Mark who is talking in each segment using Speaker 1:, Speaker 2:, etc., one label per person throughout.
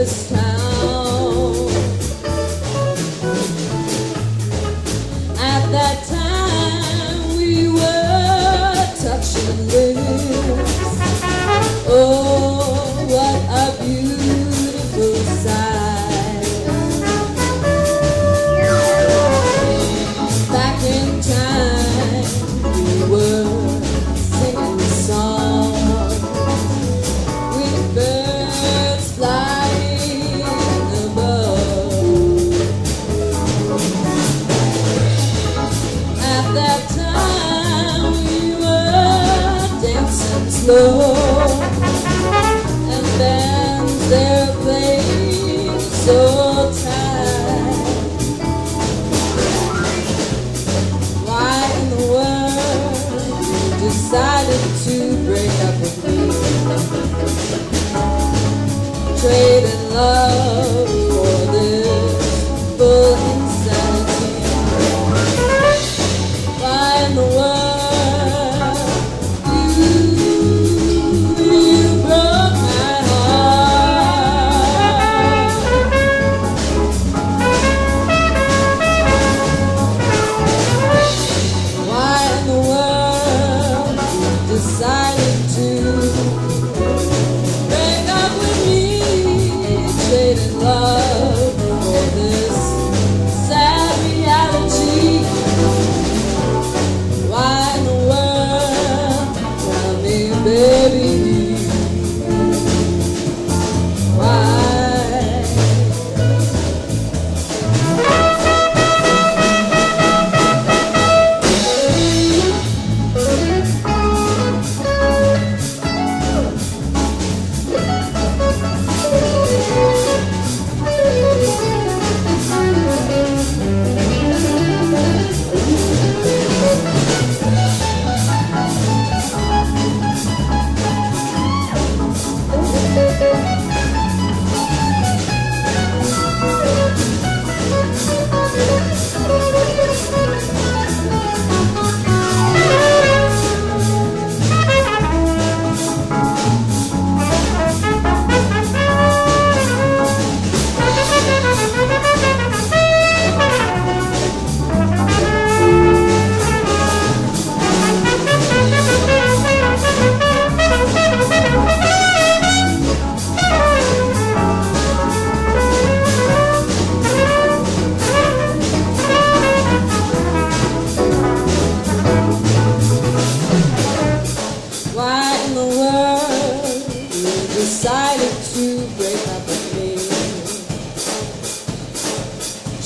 Speaker 1: this town. At that time, we were touching. Me? Trading love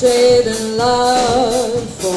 Speaker 1: Trading love